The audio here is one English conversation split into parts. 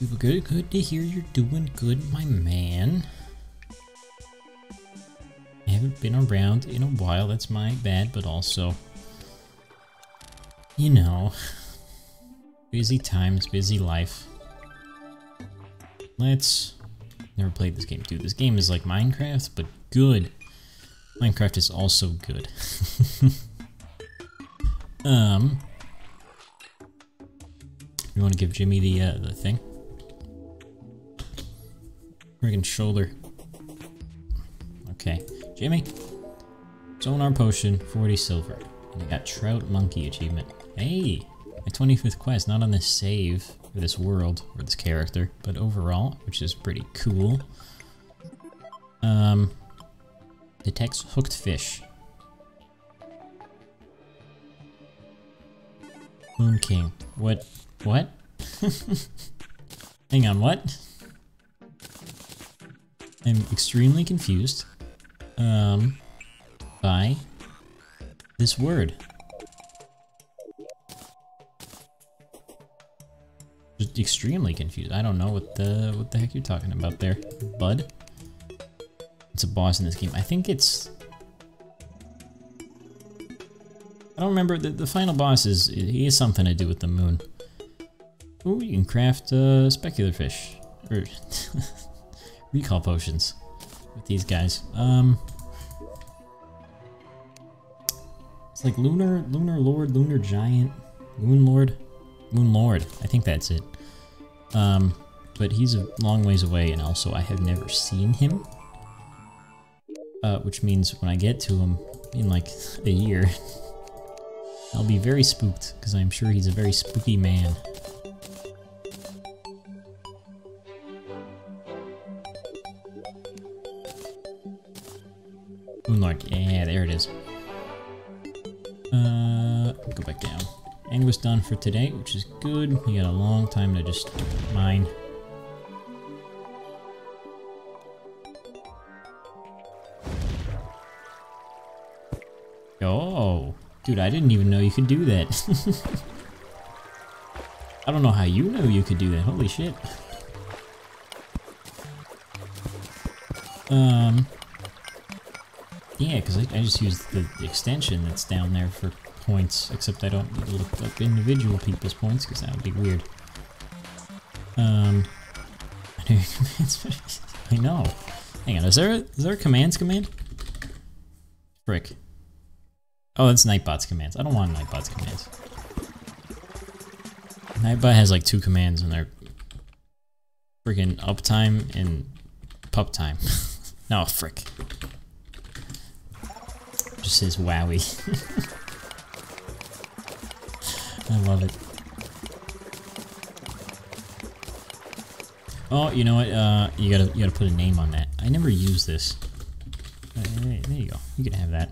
Good, good to hear you're doing good, my man. I haven't been around in a while, that's my bad, but also, you know, busy times, busy life. Let's, never played this game, dude. This game is like Minecraft, but good. Minecraft is also good. um, you want to give Jimmy the uh, the thing? Friggin' shoulder. Okay, Jimmy. Sonar potion, 40 silver. And I got Trout Monkey achievement. Hey, my 25th quest, not on this save, for this world, or this character, but overall, which is pretty cool. Um, detects hooked fish. Moon King. What? What? Hang on, what? I'm extremely confused um, by this word. Just extremely confused. I don't know what the what the heck you're talking about there, bud. It's a boss in this game. I think it's. I don't remember the the final boss is he has something to do with the moon. Ooh, you can craft uh, specular fish or recall potions with these guys. Um, it's like lunar, lunar lord, lunar giant, moon lord, moon lord. I think that's it. Um, but he's a long ways away, and also I have never seen him. Uh, which means when I get to him in like a year, I'll be very spooked because I'm sure he's a very spooky man. Moon Lord, yeah, there it is. Uh, go back down. And was done for today, which is good. We got a long time to just mine. Oh, dude, I didn't even know you could do that. I don't know how you know you could do that. Holy shit. Um, yeah, because I, I, just used the, extension that's down there for points, except I don't need to look up individual people's points, because that would be weird. Um, I know. Hang on, is there a, is there a commands command? Frick. Oh, that's Nightbot's commands. I don't want Nightbot's commands. Nightbot has like two commands and they're freaking uptime and pup time. no, frick. Says wowie. I love it. Oh, you know what? Uh, you gotta you gotta put a name on that. I never use this. Uh, there you go. You can have that.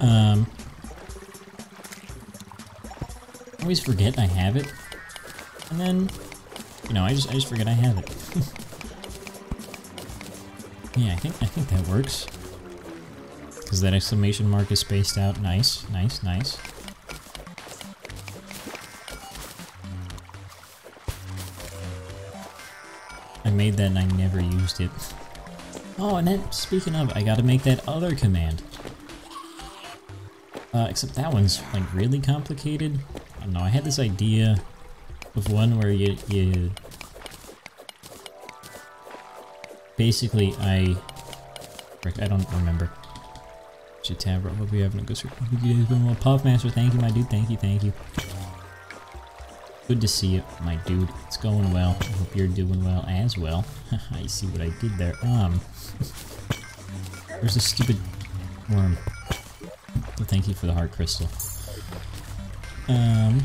Um, I always forget I have it, and then, you know, I just I just forget I have it. yeah, I think I think that works. Because that exclamation mark is spaced out. Nice, nice, nice. I made that and I never used it. Oh, and then, speaking of, I gotta make that other command. Uh, except that one's, like, really complicated. I don't know, I had this idea of one where you... you basically, I... I don't remember. Tabra, hope you're having a good stream. Hope you guys been well. Puffmaster, thank you, my dude. Thank you, thank you. Good to see you, my dude. It's going well. I hope you're doing well as well. I see what I did there. Um, Where's the stupid worm? Thank you for the heart crystal. Um,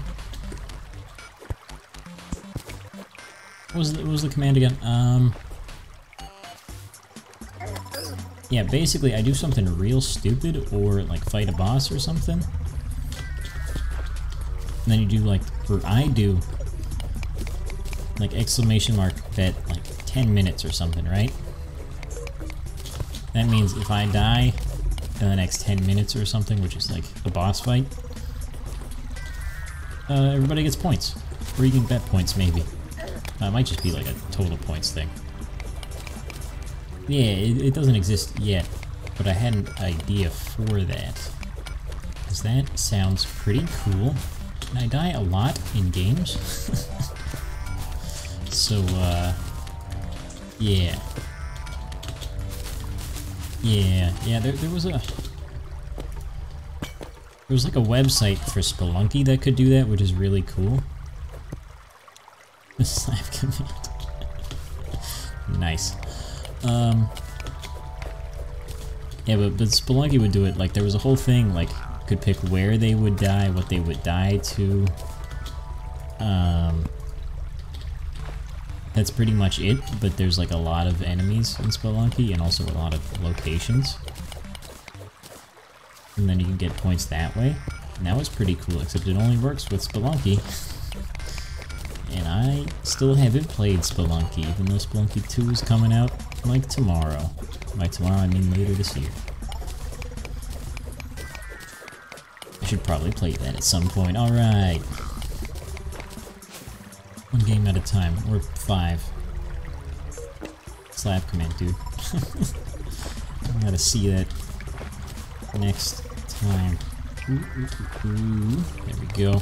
what was the, what was the command again? Um, yeah, basically I do something real stupid or like fight a boss or something. And then you do like, or I do like exclamation mark bet like 10 minutes or something, right? That means if I die in the next 10 minutes or something, which is like a boss fight, uh, everybody gets points. Or you can bet points, maybe. It might just be like a total points thing. Yeah, it, it doesn't exist yet, but I had an idea for that. Because that sounds pretty cool. And I die a lot in games. so, uh, yeah. Yeah, yeah, there, there was a... There was like a website for Spelunky that could do that, which is really cool. The slap command. nice. Um, yeah, but, but Spelunky would do it, like, there was a whole thing, like, could pick where they would die, what they would die to. Um, that's pretty much it, but there's like a lot of enemies in Spelunky and also a lot of locations. And then you can get points that way. And that was pretty cool, except it only works with Spelunky. and I still haven't played Spelunky, even though Spelunky 2 is coming out like tomorrow. By tomorrow, I mean later this year. I should probably play that at some point. Alright. One game at a time, or five. Slap command, dude. I gotta see that next time. Ooh, ooh, ooh. There we go.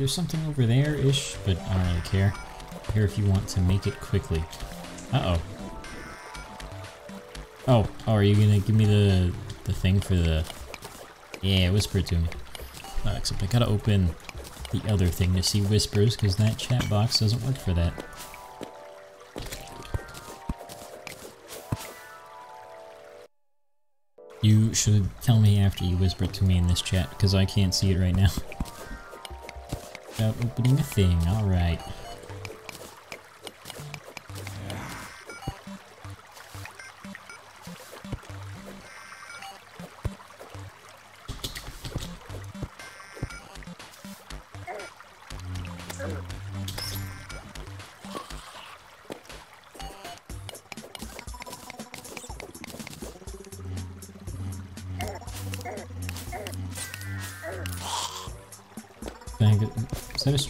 There's something over there-ish, but I don't really care. Here if you want to make it quickly. Uh-oh. Oh, oh, are you gonna give me the the thing for the... Yeah, whisper to me. Uh, except I gotta open the other thing to see whispers, because that chat box doesn't work for that. You should tell me after you whisper to me in this chat, because I can't see it right now. Without opening a thing, alright.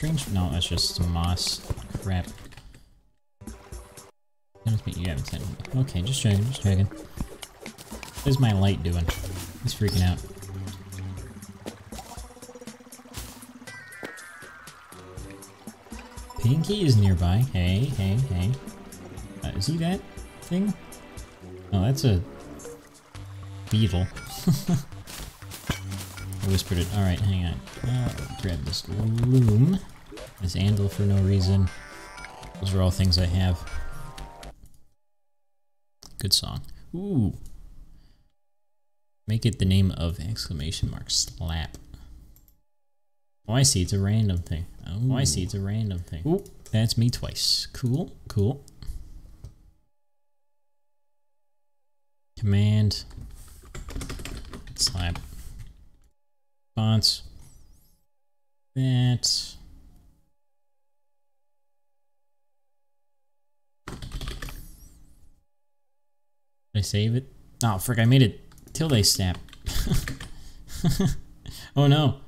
Strange? No, that's just moss. Crap. You haven't said Okay, just checking, just checking. What's my light doing? He's freaking out. Pinky is nearby. Hey, hey, hey. Uh, is he that thing? Oh, that's a beetle. I whispered it. Alright, hang on. Uh, grab this loom. This anvil for no reason. Those are all things I have. Good song. Ooh. Make it the name of exclamation mark slap. Oh, I see. It's a random thing. Oh, I see. It's a random thing. Ooh, that's me twice. Cool, cool. Command. Slap response. That. Did I save it? Oh, frick, I made it till they snap. oh no.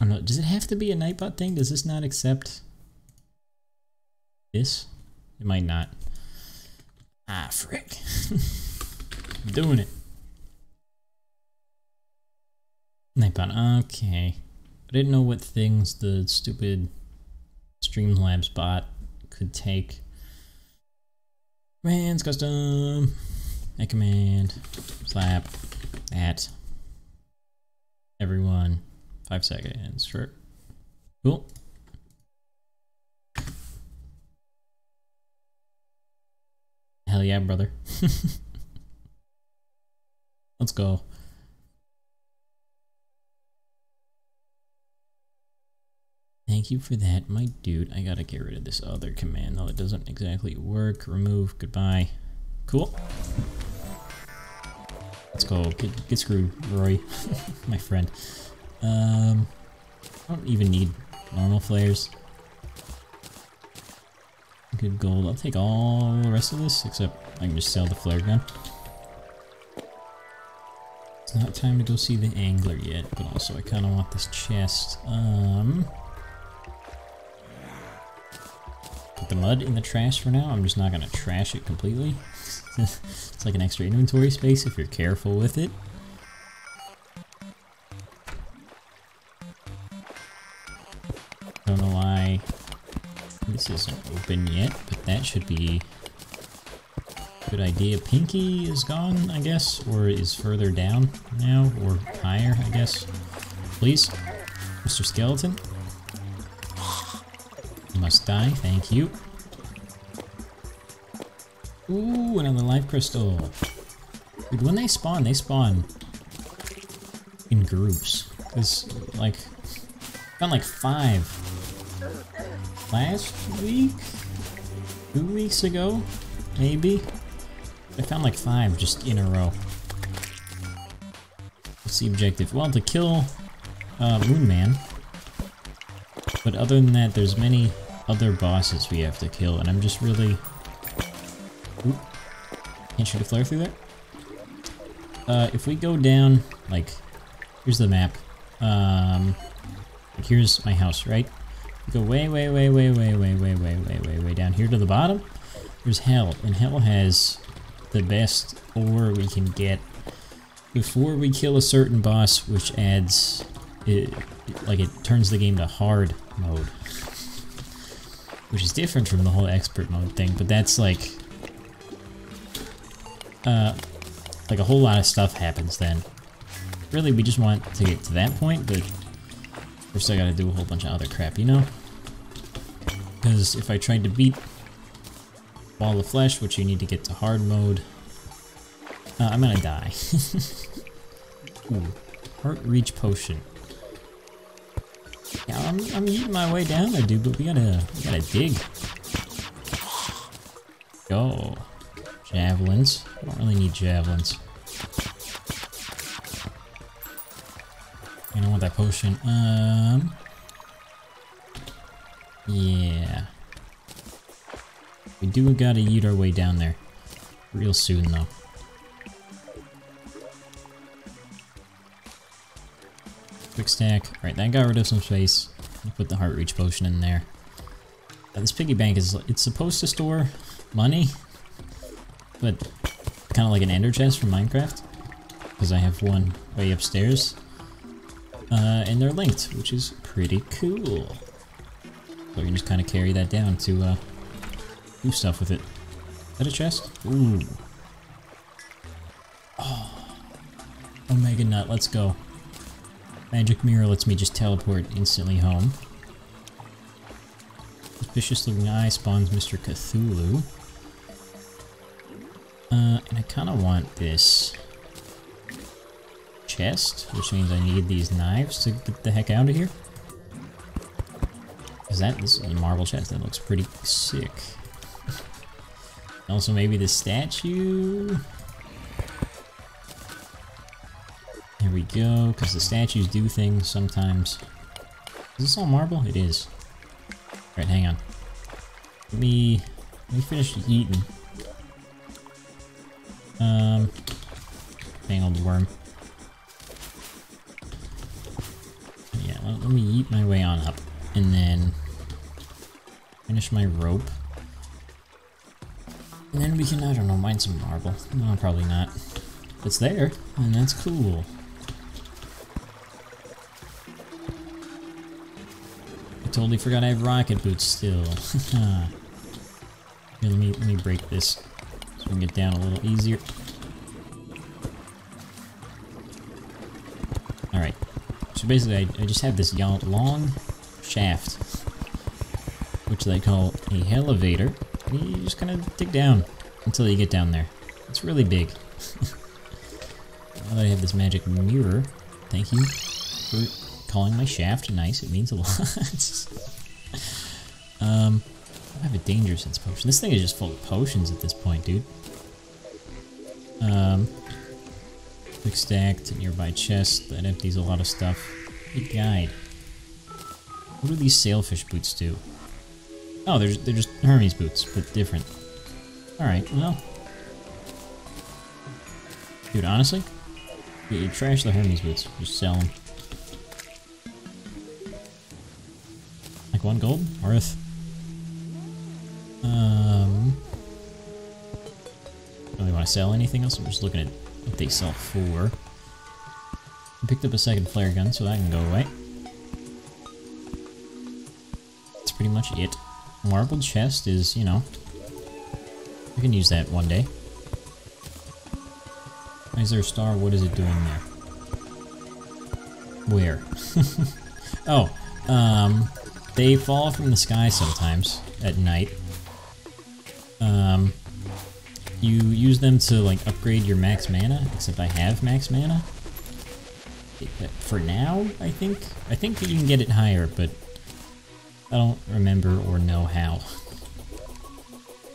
Oh no, does it have to be a Nightbot thing? Does this not accept this? It might not. Ah, frick. Doing it. Nightbot, okay. I didn't know what things the stupid Streamlabs bot could take. Commands, custom, a command, slap, at, everyone, five seconds, sure. Cool. Hell yeah, brother. Let's go. Thank you for that, my dude. I gotta get rid of this other command, though it doesn't exactly work. Remove, goodbye. Cool. Let's go. Get, get screwed, Roy, my friend. Um, I don't even need normal flares. good gold. I'll take all the rest of this, except I can just sell the flare gun. It's not time to go see the angler yet, but also I kind of want this chest. Um, the mud in the trash for now. I'm just not going to trash it completely. it's like an extra inventory space if you're careful with it. Don't know why this isn't open yet, but that should be good idea. Pinky is gone, I guess, or is further down now, or higher, I guess. Please, Mr. Skeleton. Must die, thank you. Ooh, another life crystal. Dude, when they spawn, they spawn in groups. Cause, like, found like five last week? Two weeks ago? Maybe? I found like five just in a row. What's the objective? Well, to kill uh, Moonman. But other than that, there's many other bosses we have to kill, and I'm just really... Oop. Can't shoot a flare through there? Uh, if we go down, like, here's the map. Um, like here's my house, right? We go way, way, way, way, way, way, way, way, way, way, way down here to the bottom. There's Hell, and Hell has the best ore we can get before we kill a certain boss, which adds, it, like it turns the game to hard mode. Which is different from the whole expert mode thing, but that's like, uh, like a whole lot of stuff happens then. Really, we just want to get to that point, but first I gotta do a whole bunch of other crap, you know? Because if I tried to beat Wall of Flesh, which you need to get to hard mode. Uh, I'm gonna die. Ooh, heart reach potion. Yeah, I'm, I'm eating my way down there, dude, but we gotta, we gotta dig. Go. Javelins. I don't really need javelins. I don't want that potion. Um. Yeah. We do gotta eat our way down there. Real soon, though. Quick stack. Alright, that got rid of some space. Put the heart reach potion in there. Now, this piggy bank is it's supposed to store money, but kind of like an ender chest from Minecraft, because I have one way upstairs. Uh, and they're linked, which is pretty cool. So we can just kind of carry that down to uh, do stuff with it. Is that a chest? Ooh. Oh. Omega Nut, let's go. Magic Mirror lets me just teleport instantly home. Suspicious looking eye spawns Mr. Cthulhu. Uh, and I kind of want this chest, which means I need these knives to get the heck out of here. Is that this is a marble chest? That looks pretty sick. Also, maybe the statue. We go, because the statues do things sometimes. Is this all marble? It is. Alright, hang on. Let me, let me finish eating. Um, fangled worm. Yeah, let, let me eat my way on up, and then finish my rope. And then we can, I don't know, mine some marble. No, probably not. It's there, and that's cool. Totally forgot I have rocket boots still. Here, let me, let me break this so we can get down a little easier. Alright. So basically, I, I just have this long shaft, which they call a elevator you just kind of dig down until you get down there. It's really big. now that I have this magic mirror, thank you for calling my shaft nice. It means a lot. um, I have a danger sense potion. This thing is just full of potions at this point, dude. Um, quick stack to nearby chest that empties a lot of stuff. Big guide. What do these sailfish boots do? Oh, they're, they're just Hermes boots, but different. Alright, well. Dude, honestly, you trash the Hermes boots. Just sell them. One gold? Worth. Um. Don't really want to sell anything else. I'm just looking at what they sell for. I picked up a second flare gun, so that can go away. That's pretty much it. Marble chest is, you know, I can use that one day. Is there a star? What is it doing there? Where? oh, um, they fall from the sky sometimes at night. Um, you use them to like upgrade your max mana, except I have max mana. For now, I think. I think you can get it higher, but I don't remember or know how.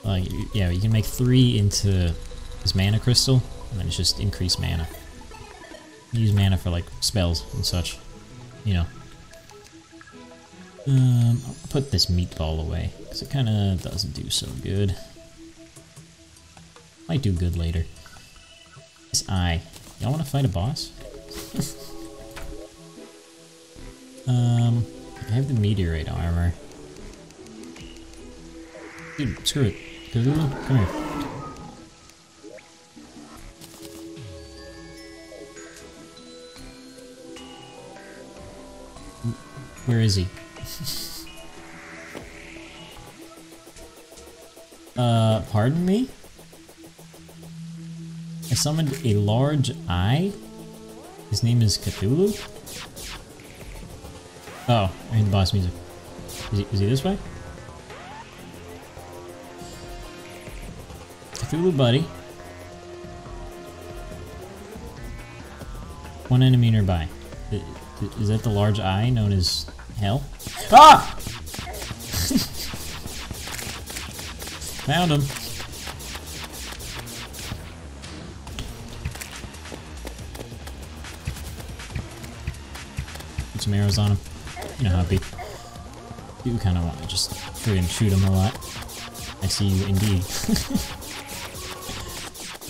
Like, yeah, you can make three into this mana crystal, and then it's just increased mana. use mana for like spells and such, you know. Um, I'll put this meatball away, because it kind of doesn't do so good. Might do good later. This eye. Y'all want to fight a boss? um, I have the meteorite armor. Dude, screw it. Come here. Where is he? Uh, pardon me? I summoned a large eye? His name is Cthulhu? Oh, I hear the boss music. Is he, is he this way? Cthulhu buddy. One enemy nearby. Is that the large eye known as hell? Ah! Found him. Put some arrows on him. You know how it be. You kind of uh, want to just freaking shoot him a lot. I see you indeed.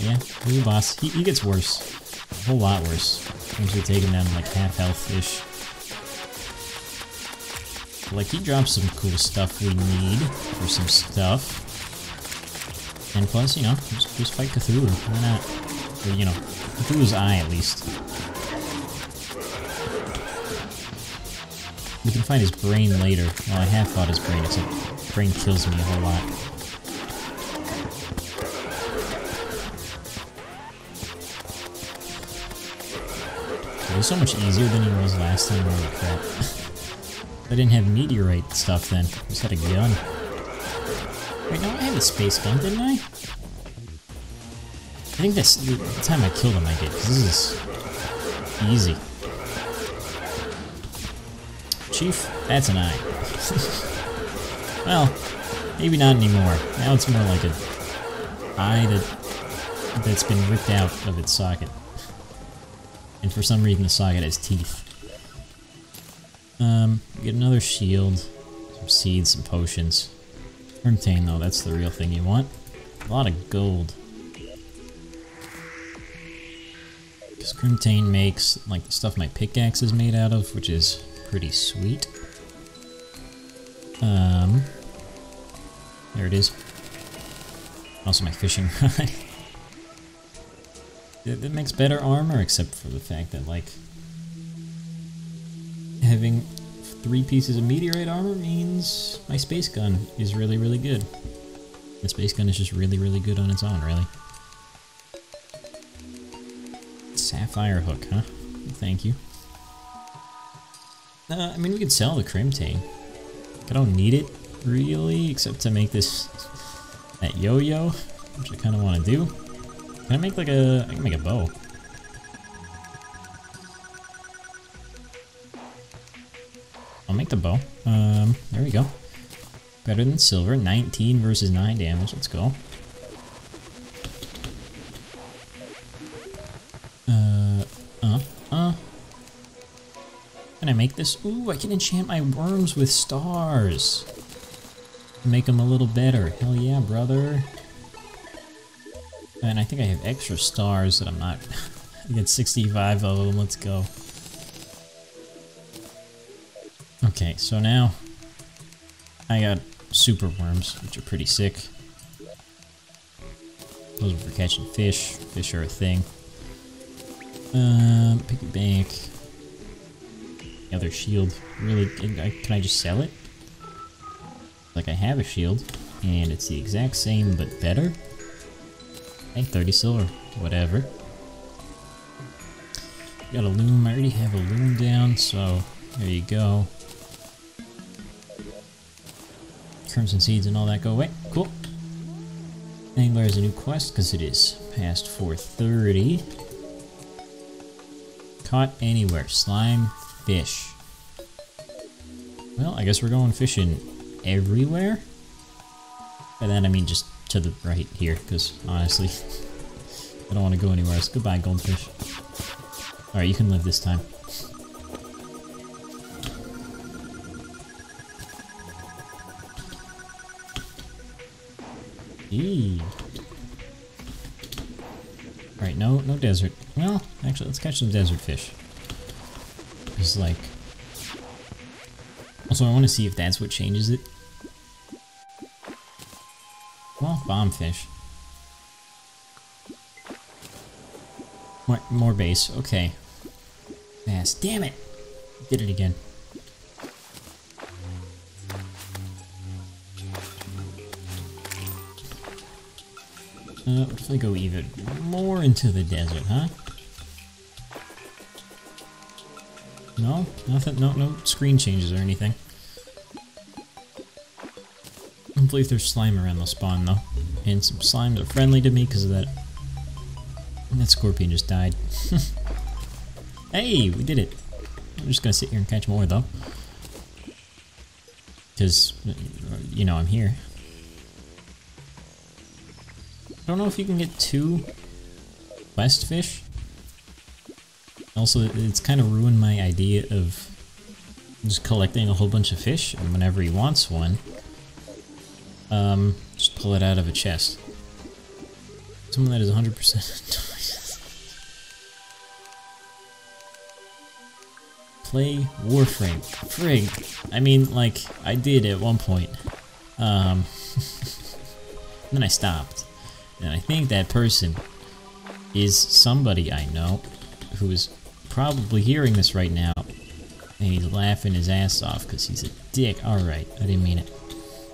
yeah, a boss. He, he gets worse. A whole lot worse. We take him down to like half health-ish. Like, he drops some cool stuff we need for some stuff. And plus, you know, just, just fight Cthulhu. Why not? Or, you know, Cthulhu's eye at least. We can find his brain later. Well, I have fought his brain, except brain kills me a whole lot. It was so much easier than it was last time. Holy crap. I didn't have meteorite stuff then. I just had a gun. Wait, no, I had a space gun, didn't I? I think that's the time I killed him I did, this is easy. Chief, that's an eye. well, maybe not anymore. Now it's more like an eye that, that's been ripped out of its socket. And for some reason the socket has teeth. Um, get another shield, some seeds, some potions. Crimtane though, that's the real thing you want. A lot of gold. Because Crimtane makes, like, the stuff my pickaxe is made out of, which is pretty sweet. Um, there it is. Also my fishing rod. it makes better armor, except for the fact that, like, having three pieces of meteorite armor means my space gun is really, really good. The space gun is just really, really good on its own, really. Sapphire hook, huh? Thank you. Uh, I mean, we could sell the Crimtane. I don't need it, really, except to make this... that yo-yo, which I kind of want to do. Can I make like a... I can make a bow. Make the bow. Um, there we go. Better than silver. 19 versus 9 damage. Let's go. Uh, uh, uh. Can I make this? Ooh, I can enchant my worms with stars. make them a little better. Hell yeah, brother. And I think I have extra stars that I'm not... I get 65 of them, let's go. Okay, so now I got super worms, which are pretty sick. Those are for catching fish. Fish are a thing. Um, piggy bank. The other shield. Really, can I, just sell it? Like I have a shield, and it's the exact same but better. Think 30 silver, whatever. Got a loom, I already have a loom down, so there you go. Crimson seeds and all that go away. Cool. Angler is a new quest because it is past 4.30. Caught anywhere. Slime fish. Well, I guess we're going fishing everywhere. By that I mean just to the right here, because honestly, I don't want to go anywhere else. Goodbye, goldfish. Alright, you can live this time. Eee. Alright, no, no desert. Well, actually, let's catch some desert fish. It's like... Also, I want to see if that's what changes it. Well, bomb fish. More, more base, okay. Yes, damn it! Did it again. Uh, what if I go even more into the desert, huh? No? Nothing? No, no screen changes or anything. Hopefully if there's slime around, they'll spawn, though. And some slimes are friendly to me because of that... That scorpion just died. hey, we did it. I'm just gonna sit here and catch more, though. Because, you know, I'm here. Don't know if you can get two quest fish. Also, it's kind of ruined my idea of just collecting a whole bunch of fish, and whenever he wants one, um, just pull it out of a chest. Someone that is 100% Play Warframe. Frig. I mean, like, I did at one point. Um, then I stopped. And I think that person is somebody I know who is probably hearing this right now. And he's laughing his ass off because he's a dick. Alright, I didn't mean it.